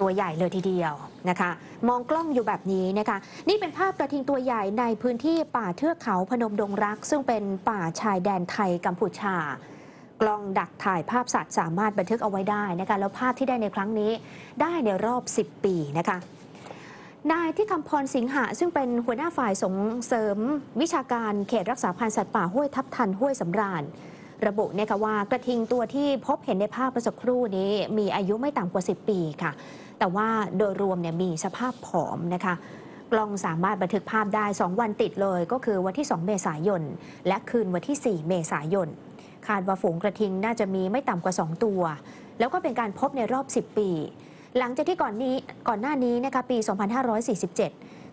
ตัวใหญ่เลยทีเดียวนะคะ มองกล้องอยู่แบบนี้นะคะ นี่เป็นภาพกระทิงตัวใหญ่ในพื้นที่ป่าเทือกเขาพนมดงรัก ซึ่งเป็นป่าชายแดนไทยกัมพูชากล้องดักถ่ายภาพสัตว์สามารถบันทึกเอาไว้ได้นะคะแล้วภาพที่ได้ในครั้งนี้ได้ในรอบ 10 ปีนะคะนายที่คำพรสิงหะ ซึ่งเป็นหัวหน้าฝ่ายส่งเสริม วิชาการเขตรักษาพันธุ์สัตว์ป่าห้วยทับทันห้วยสำราญ ระบุเนี่ยค่ะว่ากระทิงตัวที่พบเห็นในภาพเมื่อสักครู่นี้ มีอายุไม่ต่ำกว่า 10 ปีค่ะ แต่ว่าโดยรวมเนี่ยมีสภาพผอมนะคะกล้องสามารถบันทึกภาพได้ 2 วันติดเลย ก็คือวันที่ 2 เมษายน และคืนวันที่ 4 เมษายน คาดว่าฝูงกระทิงน่าจะมีไม่ต่ำกว่า 2 ตัว แล้วก็เป็นการพบในรอบ 10 ปี หลังจากที่ก่อนนี้ก่อนหน้านี้นะคะปี 2547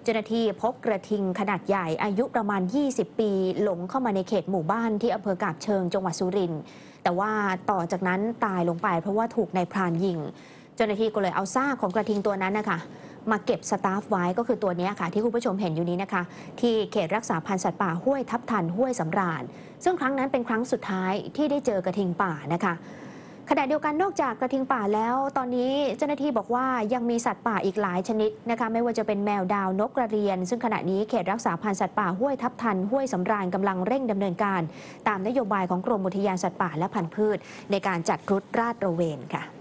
เจ้าหน้าที่พบกระทิงขนาดใหญ่อายุประมาณ 20 ปี หลงเข้ามาในเขตหมู่บ้านที่อำเภอกาบเชิงจังหวัดสุรินทร์แต่ว่าต่อจากนั้นตายลงไปเพราะว่าถูกนายพรานยิง เจ้าหน้าที่ก็เลยเอาซากของกระทิงตัวนั้นนะคะมาเก็บสตาฟไว้ก็คือตัวนี้ค่ะ ที่คุณผู้ชมเห็นอยู่นี้นะคะ ที่เขตรักษาพันธุ์สัตว์ป่าห้วยทับทันห้วยสำราญ ซึ่งครั้งนั้นเป็นครั้งสุดท้ายที่ได้เจอกระทิงป่านะคะขณะเดียวกันนอกจากกระทิงป่าแล้ว ตอนนี้เจ้าหน้าที่บอกว่ายังมีสัตว์ป่าอีกหลายชนิดนะคะไม่ว่าจะเป็นแมวดาวนกกระเรียน ซึ่งขณะนี้เขตรักษาพันธุ์สัตว์ป่าห้วยทับทันห้วยสำราญกำลังเร่งดำเนินการ ตามนโยบายของกรมอุทยานสัตว์ป่าและพันธุ์พืช ในการจัดรุดราดระเวนค่ะ